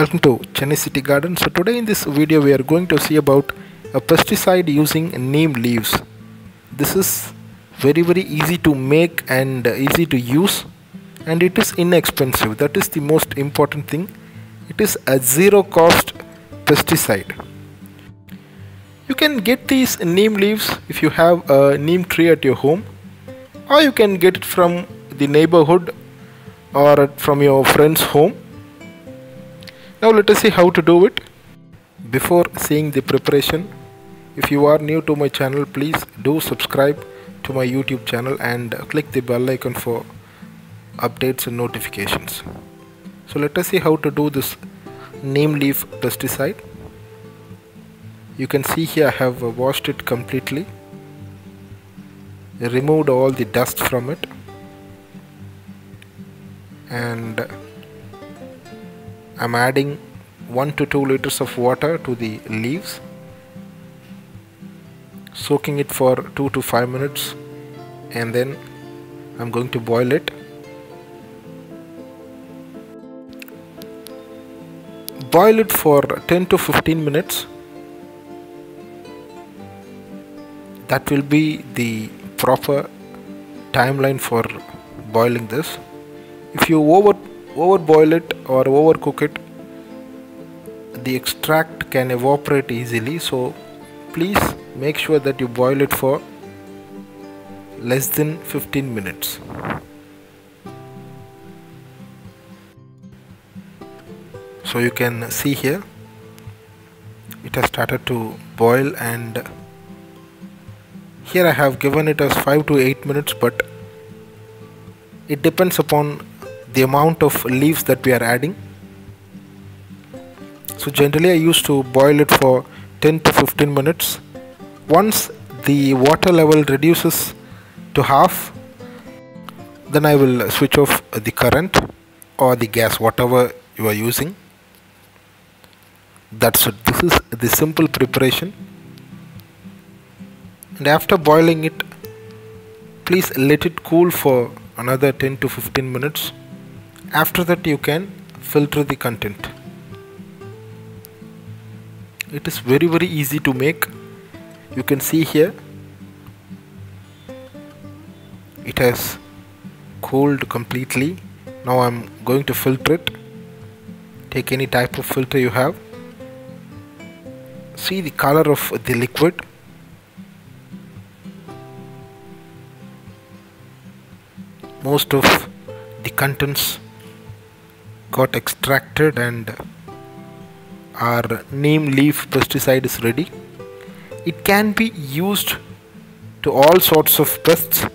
Welcome to Chennai City Garden. So today in this video we are going to see about a pesticide using neem leaves. This is very very easy to make and easy to use and it is inexpensive. That is the most important thing. It is a zero cost pesticide. You can get these neem leaves if you have a neem tree at your home or you can get it from the neighborhood or from your friend's home now let us see how to do it. Before seeing the preparation if you are new to my channel please do subscribe to my youtube channel and click the bell icon for updates and notifications. So let us see how to do this neem leaf pesticide. You can see here I have washed it completely removed all the dust from it and I'm adding 1 to 2 liters of water to the leaves soaking it for 2 to 5 minutes and then I'm going to boil it. Boil it for 10 to 15 minutes. That will be the proper timeline for boiling this. If you over over boil it or overcook it the extract can evaporate easily. So please make sure that you boil it for less than 15 minutes. So you can see here it has started to boil and here I have given it as 5 to 8 minutes but it depends upon the amount of leaves that we are adding. So generally I used to boil it for 10 to 15 minutes. Once the water level reduces to half then I will switch off the current or the gas whatever you are using. That's it. This is the simple preparation. And after boiling it please let it cool for another 10 to 15 minutes after that you can filter the content. It is very very easy to make. You can see here. It has cooled completely. Now I'm going to filter it. Take any type of filter you have. See the color of the liquid. Most of the contents got extracted and our neem leaf pesticide is ready. It can be used to all sorts of pests.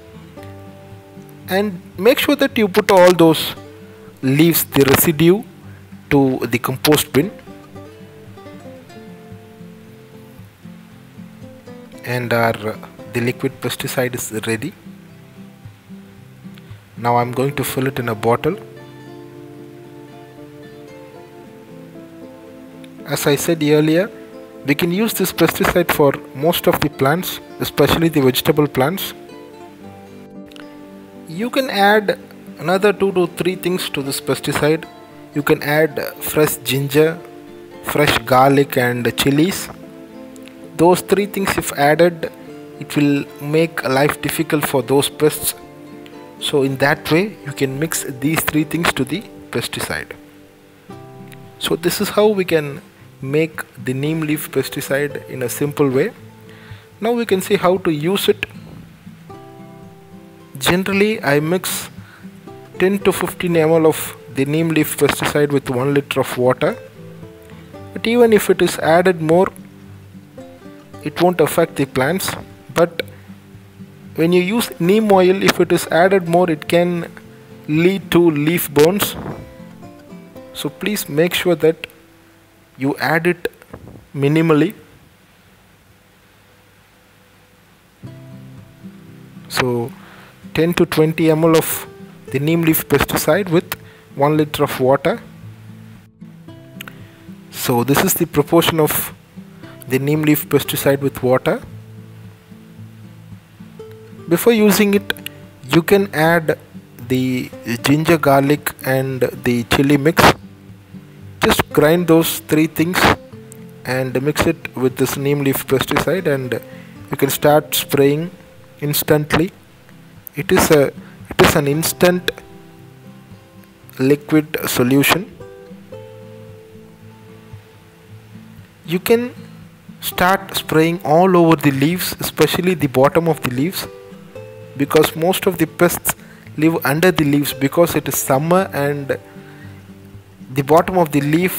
And make sure that you put all those leaves the residue to the compost bin. And our the liquid pesticide is ready. Now I'm going to fill it in a bottle as I said earlier we can use this pesticide for most of the plants especially the vegetable plants. You can add another two to three things to this pesticide. You can add fresh ginger fresh garlic and chilies. Those three things if added it will make life difficult for those pests. So in that way you can mix these three things to the pesticide. So this is how we can make the neem leaf pesticide in a simple way. Now we can see how to use it. Generally I mix 10 to 15 ml of the neem leaf pesticide with 1 liter of water. But even if it is added more it won't affect the plants. But when you use neem oil if it is added more it can lead to leaf burns. So please make sure that you add it minimally. So 10 to 20 ml of the neem leaf pesticide with 1 liter of water. So this is the proportion of the neem leaf pesticide with water. Before using it you can add the ginger garlic and the chili mix grind those three things and mix it with this neem leaf pesticide and you can start spraying instantly. It is a it is an instant liquid solution. You can start spraying all over the leaves especially the bottom of the leaves because most of the pests live under the leaves because it is summer and the bottom of the leaf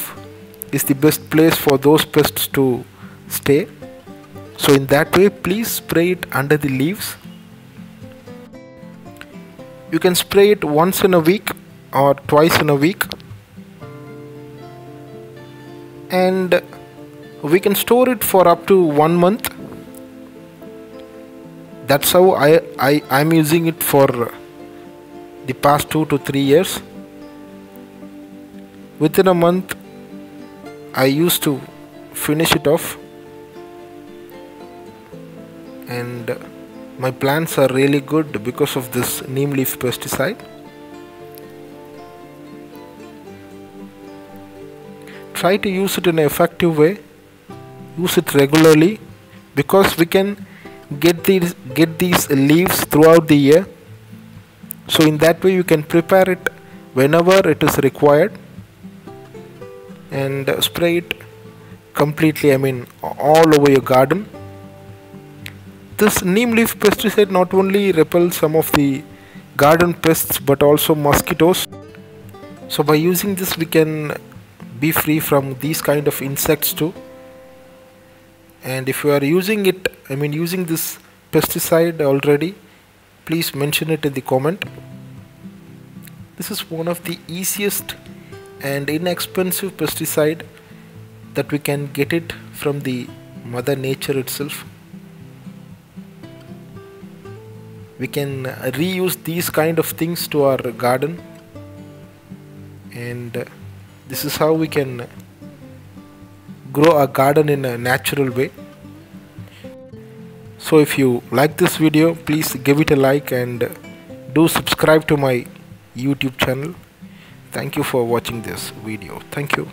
is the best place for those pests to stay. So in that way please spray it under the leaves. You can spray it once in a week or twice in a week. And we can store it for up to one month. That's how I, I I'm using it for the past two to three years within a month I used to finish it off. And my plants are really good because of this neem leaf pesticide. Try to use it in an effective way. Use it regularly because we can get these get these leaves throughout the year. So in that way you can prepare it whenever it is required and spray it completely I mean all over your garden. This neem leaf pesticide not only repels some of the garden pests but also mosquitoes. So by using this we can be free from these kind of insects too. And if you are using it I mean using this pesticide already please mention it in the comment. This is one of the easiest and inexpensive pesticide that we can get it from the mother nature itself. We can reuse these kind of things to our garden. And this is how we can grow a garden in a natural way. So if you like this video please give it a like and do subscribe to my youtube channel thank you for watching this video. Thank you